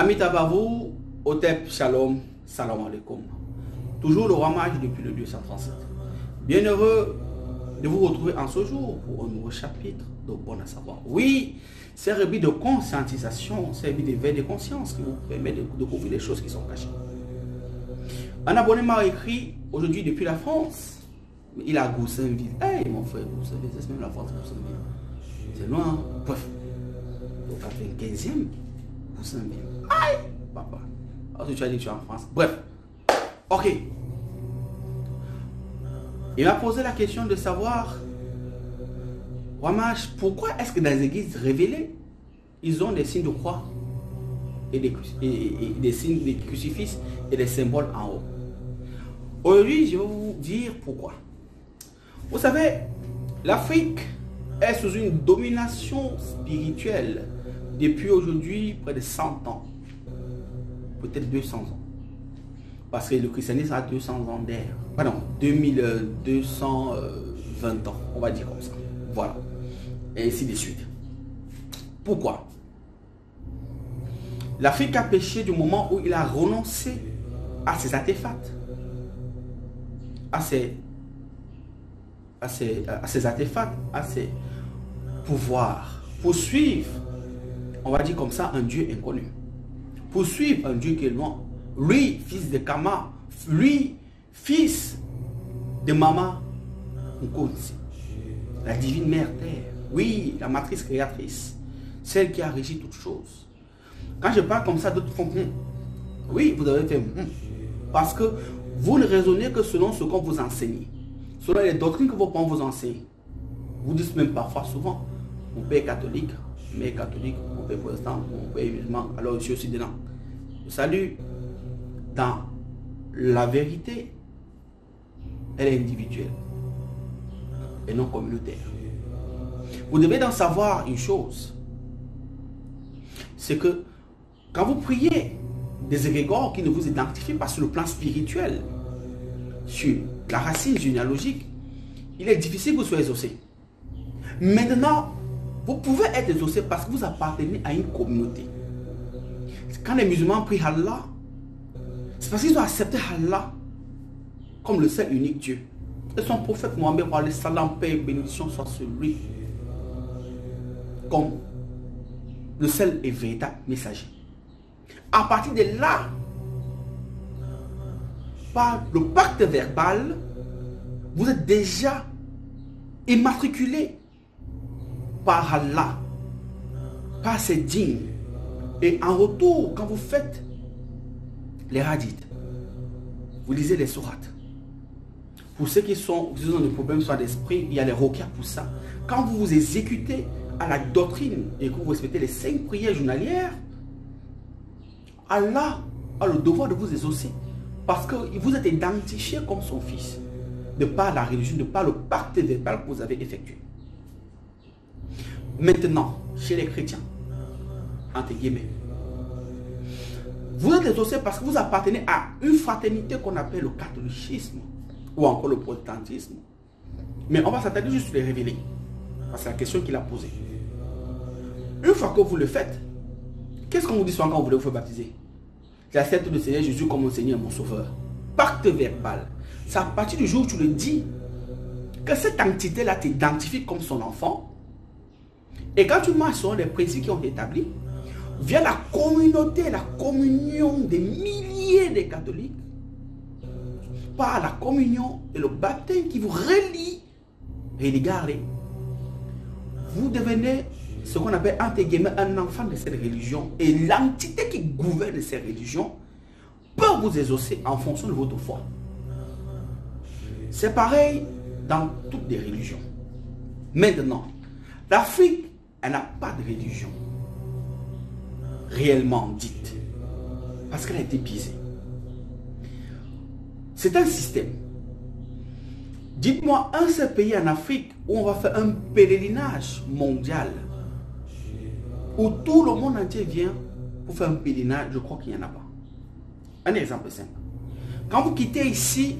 Amit Abavou, Otep Shalom, Salam Alaikum. Toujours le roi mage depuis le 237. Bien heureux de vous retrouver en ce jour pour un nouveau chapitre de Bon à savoir. Oui, c'est un rébit de conscientisation, c'est un rébit d'éveil de conscience qui vous permet de découvrir les choses qui sont cachées. Un abonné m'a écrit aujourd'hui depuis la France. Il a Goussainville. Hey mon frère, Goussainville, c'est même la France. C'est loin. Hein. Bref, au 95e, Goussainville. Aïe, papa. Tu as dit tu es en France. Bref. Ok. Il m'a posé la question de savoir, Wamash, pourquoi est-ce que dans les églises révélées, ils ont des signes de croix et des, des signes de crucifix et des symboles en haut? Aujourd'hui, je vais vous dire pourquoi. Vous savez, l'Afrique est sous une domination spirituelle depuis aujourd'hui près de 100 ans. Peut-être 200 ans. Parce que le christianisme a 200 ans d'air. Pardon, 2220 ans, on va dire comme ça. Voilà. Et ainsi de suite. Pourquoi? L'Afrique a péché du moment où il a renoncé à ses artefacts, à ses, à ses, à ses artefacts, à ses pouvoirs, pour suivre, on va dire comme ça, un Dieu inconnu. Pour suivre un Dieu qui est loin. Lui, fils de Kama, lui, fils de Mama la divine mère terre. Oui, la matrice créatrice, celle qui a régi toutes choses. Quand je parle comme ça, d'autres font hum. Oui, vous avez fait hum. Parce que vous ne raisonnez que selon ce qu'on vous enseigne. Selon les doctrines que vos parents vous enseignent. Vous dites même parfois, souvent, mon père est catholique, mais catholique, mon père protestant, mon père musulman, alors je suis aussi dedans. Salut, dans la vérité, elle est individuelle et non communautaire. Vous devez donc savoir une chose. C'est que quand vous priez des égrégores qui ne vous identifient pas sur le plan spirituel, sur la racine généalogique, il est difficile que vous soyez exaucé. Maintenant, vous pouvez être exaucé parce que vous appartenez à une communauté. Quand les musulmans prient Allah, c'est parce qu'ils ont accepté Allah comme le seul unique Dieu. Et son prophète Mohammed, salam, paix et bénédiction soit sur lui, comme le seul et véritable messager. À partir de là, par le pacte verbal, vous êtes déjà immatriculé par Allah, par ses dignes. Et en retour, quand vous faites les hadiths, vous lisez les sourates. Pour ceux qui sont, qui ont des problèmes soit d'esprit, il y a les roquets pour ça. Quand vous vous exécutez à la doctrine et que vous respectez les cinq prières journalières, Allah a le devoir de vous exaucer. Parce que vous êtes identifié comme son fils. De par la religion, de par le pacte verbal que vous avez effectué. Maintenant, chez les chrétiens, entre guillemets, vous êtes exaucé parce que vous appartenez à une fraternité qu'on appelle le catholicisme ou encore le protestantisme. Mais on va s'attarder juste sur les révéler. C'est la question qu'il a posée. Une fois que vous le faites, qu'est-ce qu'on vous dit souvent quand vous voulez vous faire baptiser? J'accepte le Seigneur Jésus comme mon Seigneur mon Sauveur. Pacte verbal. C'est à partir du jour où tu le dis que cette entité-là t'identifie comme son enfant. Et quand tu sur les principes qui ont établis, via la communauté, la communion des milliers de catholiques, par la communion et le baptême qui vous relie, regardez, vous devenez ce qu'on appelle entre guillemets un enfant de cette religion et l'entité qui gouverne ces religions peut vous exaucer en fonction de votre foi. C'est pareil dans toutes les religions. Maintenant, l'Afrique, elle n'a pas de religion réellement dite parce qu'elle a été biaisée. C'est un système. Dites-moi un seul pays en Afrique où on va faire un pèlerinage mondial où tout le monde entier vient pour faire un pèlerinage, je crois qu'il n'y en a pas. Un exemple simple. Quand vous quittez ici,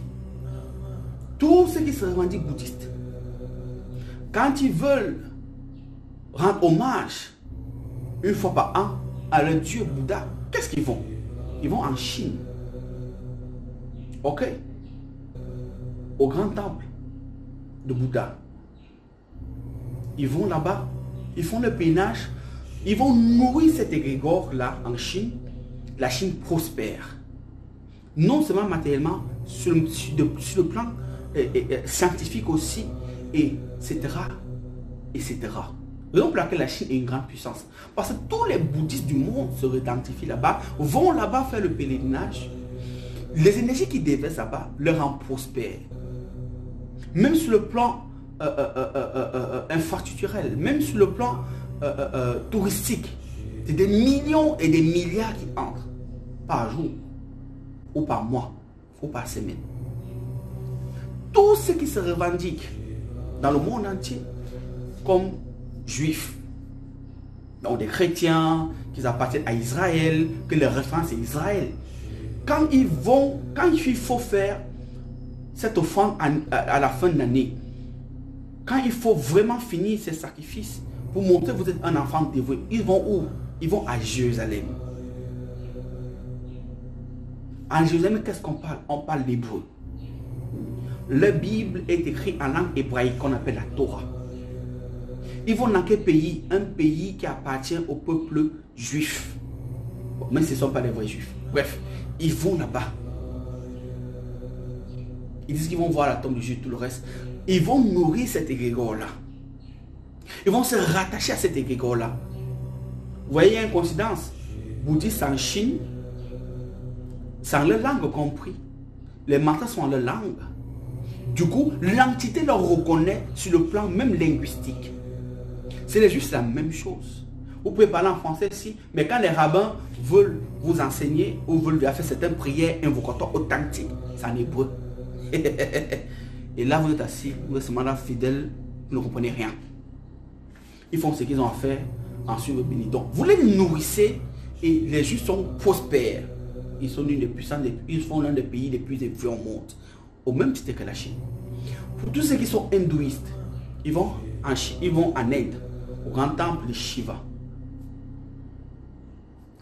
tous ceux qui se revendiquent bouddhistes, quand ils veulent rendre hommage une fois par an à leur dieu Bouddha, qu'est-ce qu'ils vont Ils vont en Chine. Ok Au grand temple de Bouddha. Ils vont là-bas, ils font le pèlerinage, ils vont nourrir cet égrégore-là en Chine. La Chine prospère. Non seulement matériellement, sur le, plan euh, euh, euh, scientifique aussi, et etc. etc. Raison pour laquelle la Chine est une grande puissance. Parce que tous les bouddhistes du monde se réidentifient là-bas, vont là-bas faire le pèlerinage. Les énergies qui déversent là-bas leur rendent prospère. Même sur le plan infrastructurel, même sur le plan touristique, c'est des millions et des milliards qui entrent par jour, ou par mois, ou par semaine. Tous ceux qui se revendiquent dans le monde entier comme juifs. Donc des chrétiens qui appartiennent à Israël, que leur référence est Israël. Quand ils vont, quand il faut faire cette offrande à, la fin de l'année, quand il faut vraiment finir ces sacrifices pour montrer que vous êtes un enfant dévoué, ils vont où? Ils vont à Jérusalem. En Jérusalem, qu'est-ce qu'on parle? On parle l'hébreu. La Bible est écrite en langue hébraïque qu'on appelle la Torah. Ils vont dans quel pays? Un pays qui appartient au peuple juif. mais ce ne sont pas les vrais juifs. Bref, ils vont là-bas. Ils disent qu'ils vont voir la tombe du juif, tout le reste. Ils vont nourrir cet égrégore-là. Ils vont se rattacher à cet égrégore-là. Vous voyez, une coïncidence. Bouddhistes en Chine, sans leur langue compris. Les matins sont en leur langue. Du coup, l'entité leur reconnaît sur le plan même linguistique. C'est juste la même chose. Vous pouvez parler en français ici, mais quand les rabbins veulent vous enseigner ou veulent faire certaines prières invocatoires authentiques, c'est en hébreu. Et là, vous êtes assis, vous êtes seulement fidèle, vous ne comprenez rien. Ils font ce qu'ils ont à faire, ensuite vous bénis. Donc, vous les nourrissez et les juifs sont prospères. Ils sont l'une des puissances, ils sont l'un des pays les plus élevés au monde au même titre que la Chine. Pour tous ceux qui sont hindouistes, ils vont en, ils vont en Inde, au grand temple de Shiva.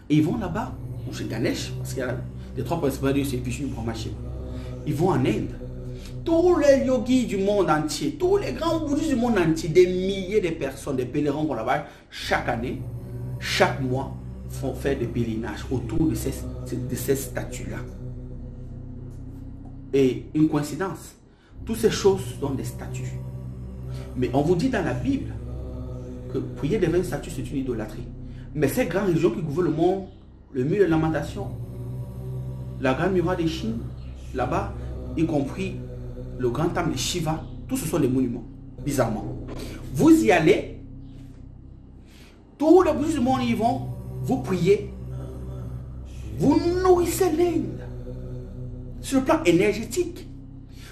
Ils vont là-bas, chez Ganesh, parce qu'il y a les trois principaux dieux, c'est Vishnu, Brahma, Shiva. Ils vont en Inde. Tous les yogis du monde entier, tous les grands bouddhistes du monde entier, des milliers de personnes, des pèlerins vont là-bas chaque année, chaque mois, font faire des pèlerinages autour de ces, de ces statues-là et une coïncidence. Toutes ces choses sont des statues. Mais on vous dit dans la Bible que prier devant une statue, c'est une idolâtrie. Mais ces grandes régions qui gouvernent le monde, le mur de lamentation, la grande muraille de Chine, là-bas, y compris le grand temple de Shiva, tout ce sont des monuments, bizarrement. Vous y allez, tous les monde y vont, vous priez, vous nourrissez l'Inde sur le plan énergétique.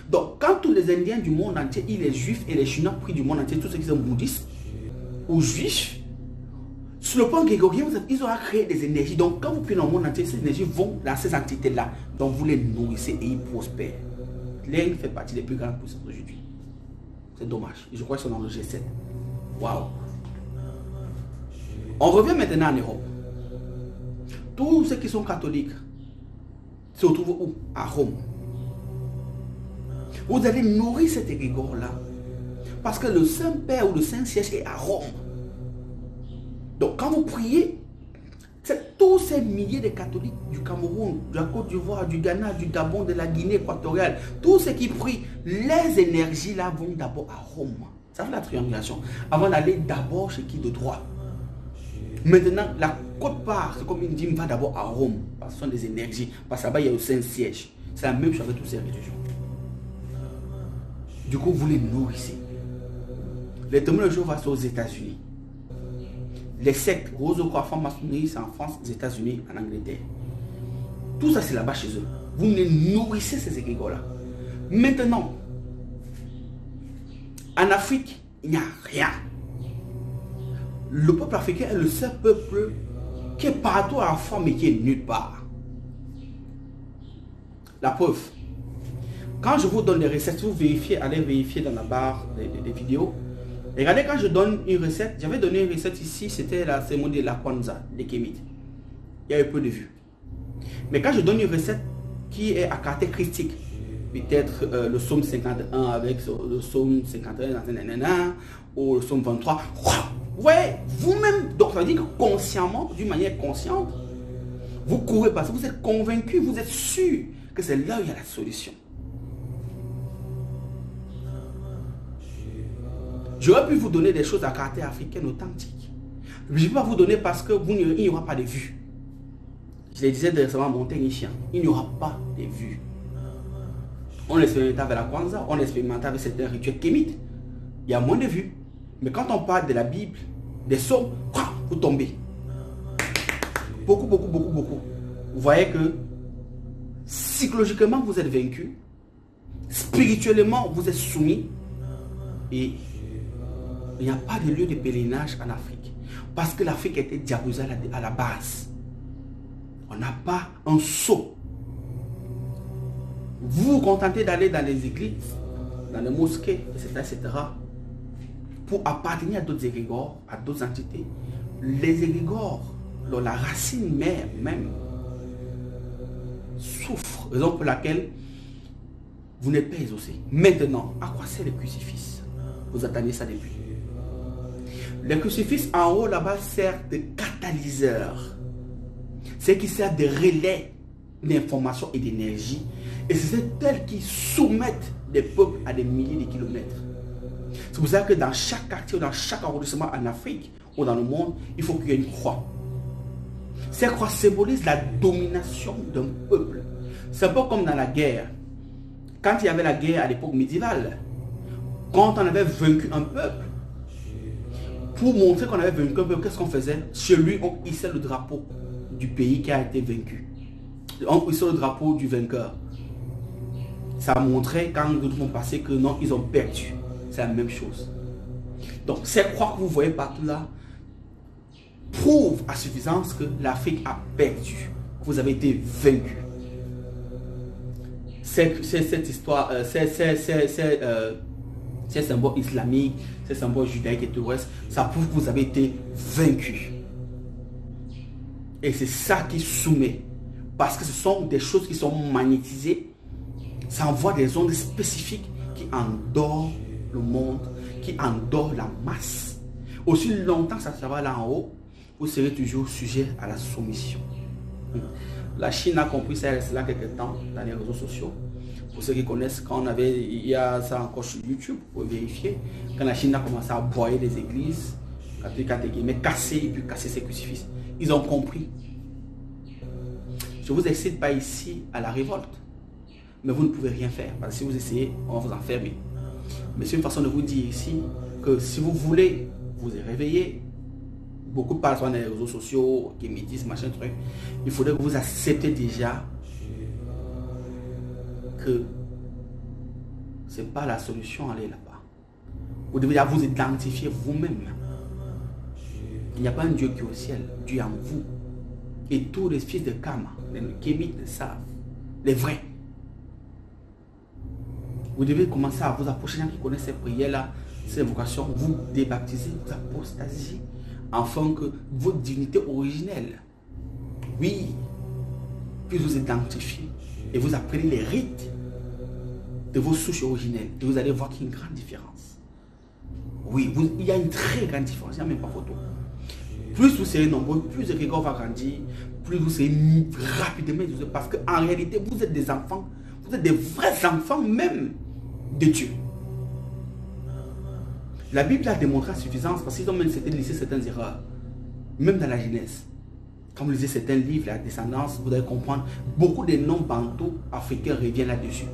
Donc, quand tous les Indiens du monde entier, les Juifs et les Chinois prient du monde entier, tous ceux qui sont bouddhistes ou Juifs, sur le plan grégorien, ils ont créé des énergies. Donc, quand vous priez dans le monde entier, ces énergies vont dans ces entités-là. Donc, vous les nourrissez et ils prospèrent. L'Inde fait partie des plus grandes puissances aujourd'hui. C'est dommage. Je crois qu'ils sont dans le G7. Waouh. On revient maintenant en Europe. Tous ceux qui sont catholiques, se retrouve où? À Rome. Vous allez nourrir cet égrégore-là. Parce que le Saint-Père ou le Saint-Siège est à Rome. Donc quand vous priez, c'est tous ces milliers de catholiques du Cameroun, de la Côte d'Ivoire, du Ghana, du Gabon, de la Guinée équatoriale, tous ceux qui prient, les énergies là vont d'abord à Rome. Ça fait la triangulation. Avant d'aller d'abord chez qui de droit. Maintenant, la côte part, c'est comme une dîme, va d'abord à Rome, parce que ce sont des énergies, parce que là-bas, il y a le Saint-Siège. C'est la même chose avec toutes ces religions. Du coup, vous les nourrissez. Les témoins de Jéhovah sont aux États-Unis. Les sectes, Rose Croix, maçonnerie, c'est en France, aux États-Unis, en Angleterre. Tout ça, c'est là-bas chez eux. Vous les nourrissez, ces égrégores-là. Maintenant, en Afrique, il n'y a rien le peuple africain est le seul peuple qui est partout à la fois qui est nulle part. La preuve. Quand je vous donne des recettes, vous vérifiez, allez vérifier dans la barre des, vidéos. Regardez, quand je donne une recette, j'avais donné une recette ici, c'était la cérémonie de la Kwanzaa, des Kémites. il y a eu peu de vues. Mais quand je donne une recette qui est à caractère critique, peut-être euh, le psaume 51 avec le psaume 51, ou le psaume 23, vous voyez, vous-même, donc ça veut dire que consciemment, d'une manière consciente, vous courez parce que vous êtes convaincu, vous êtes sûr que c'est là où il y a la solution. J'aurais pu vous donner des choses à caractère africain authentique. Je ne vais pas vous donner parce que vous n'y aura pas de vues. Je le disais récemment à Monténégien, il n'y aura pas de vues. On expérimente avec la Kwanzaa, on expérimente avec certains rituels kémites. Il y a moins de vues. Mais quand on parle de la Bible, des sommes, vous tombez. Beaucoup, beaucoup, beaucoup, beaucoup. Vous voyez que psychologiquement, vous êtes vaincu. Spirituellement, vous êtes soumis. Et il n'y a pas de lieu de pèlerinage en Afrique. Parce que l'Afrique était diabolisée à la base. On n'a pas un saut. Vous vous contentez d'aller dans les églises, dans les mosquées, etc. etc. pour appartenir à d'autres égrégores, à d'autres entités. Les égrégores, la racine mère même, souffre. Raison pour laquelle vous n'êtes pas exaucé. Maintenant, à quoi sert le crucifix? Vous attendez ça depuis. Le crucifix en haut là-bas sert de catalyseur. C'est qui sert de relais d'information et d'énergie. Et c'est elles qui soumettent des peuples à des milliers de kilomètres. C'est pour ça que dans chaque quartier, dans chaque arrondissement en Afrique ou dans le monde, il faut qu'il y ait une croix. Cette croix symbolise la domination d'un peuple. C'est un peu comme dans la guerre. Quand il y avait la guerre à l'époque médiévale, quand on avait vaincu un peuple, pour montrer qu'on avait vaincu un peuple, qu'est-ce qu'on faisait? Chez lui, on hissait le drapeau du pays qui a été vaincu. On hissait le drapeau du vainqueur. Ça montrait quand nous vont passer que non, ils ont perdu. C'est la même chose. Donc, ces croix que vous voyez partout là prouvent à suffisance que l'Afrique a perdu. Vous avez été vaincu. C'est cette histoire, euh, c'est euh, ces symboles islamiques, ces symboles judaïques et tout le reste, ça prouve que vous avez été vaincu. Et c'est ça qui soumet. Parce que ce sont des choses qui sont magnétisées. Ça envoie des ondes spécifiques qui endorment le monde, qui endort la masse. Aussi longtemps que ça va là en haut, vous serez toujours sujet à la soumission. La Chine a compris ça il y a quelques temps dans les réseaux sociaux. Pour ceux qui connaissent, quand on avait, il y a ça encore sur YouTube, pour vérifier, quand la Chine a commencé à broyer les églises, mais casser et puis casser ses crucifix, ils ont compris. Je ne vous excite pas ici à la révolte, mais vous ne pouvez rien faire. Parce que si vous essayez, on va vous enfermer. Mais c'est une façon de vous dire ici que si vous voulez vous réveiller, beaucoup parlent sur les réseaux sociaux, qui me disent machin truc, il faudrait que vous acceptez déjà que ce n'est pas la solution aller là-bas. Vous devez vous identifier vous-même. Il n'y a pas un Dieu qui est au ciel, Dieu en vous. Et tous les fils de Kama, les Kémites le savent, les vrais. Vous devez commencer à vous approcher qui connaissent ces prières-là, ces vocations, vous débaptiser, vous apostasier, afin que votre dignité originelle, oui, puisse vous identifier et vous apprenez les rites de vos souches originelles. Et vous allez voir qu'il y a une grande différence. Oui, il y a une très grande différence, il n'y a même pas photo. Plus vous serez nombreux, plus le rigor va grandir, plus vous serez rapidement, parce qu'en réalité, vous êtes des enfants, vous êtes des vrais enfants même de Dieu. La Bible a démontré à suffisance parce qu'ils ont même de laisser certaines erreurs, même dans la Genèse. Quand vous lisez certains livres, la descendance, vous allez comprendre, beaucoup de noms bantous africains reviennent là-dessus.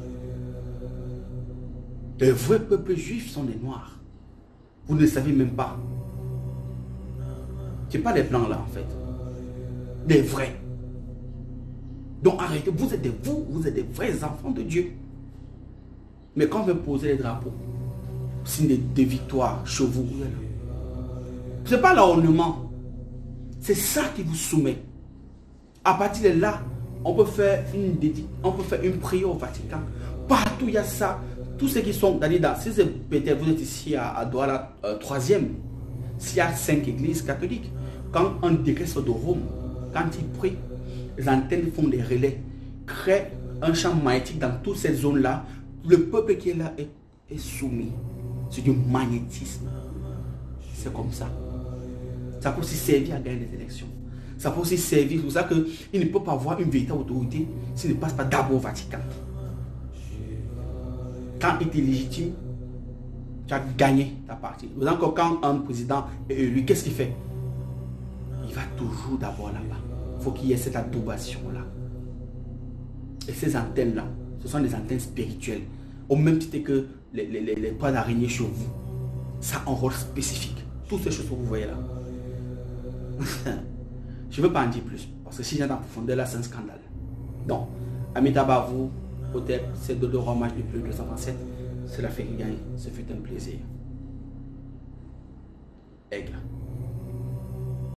Les vrais peuples juifs sont des noirs. Vous ne savez même pas. Ce n'est pas les blancs là en fait. Les vrais. Donc arrêtez, vous êtes des vous, vous êtes des vrais enfants de Dieu. Mais quand on veut poser les drapeaux, signe de, victoire chez vous, ce n'est pas l'ornement. C'est ça qui vous soumet. À partir de là, on peut faire une, on peut faire une prière au Vatican. Partout, il y a ça. Tous ceux qui sont, dans, si peut-être vous êtes ici à, Douala, euh, troisième, s'il y a cinq églises catholiques, quand un décret de Rome, quand il prie, les antennes font des relais, créent un champ magnétique dans toutes ces zones-là. Le peuple qui est là est, est soumis. C'est du magnétisme. C'est comme ça. Ça peut aussi servir à gagner des élections. Ça peut aussi servir. C'est pour ça qu'il ne peut pas avoir une véritable autorité s'il ne passe pas d'abord au Vatican. Quand il est légitime, tu as gagné ta partie. Encore quand un président est élu, qu'est-ce qu'il fait? Il va toujours d'abord là-bas. Il faut qu'il y ait cette adobation-là. Et ces antennes-là, ce sont des antennes spirituelles. Au même titre que les, poids d'araignée sur vous. Ça a un rôle spécifique. Toutes ces choses que vous voyez là. Je ne veux pas en dire plus. Parce que si j'ai dans profondeur là, c'est un scandale. Donc, Amita Bavou, peut-être, c'est de match du plus 227. C'est la fait gagner. Ce fut un plaisir. Aigle.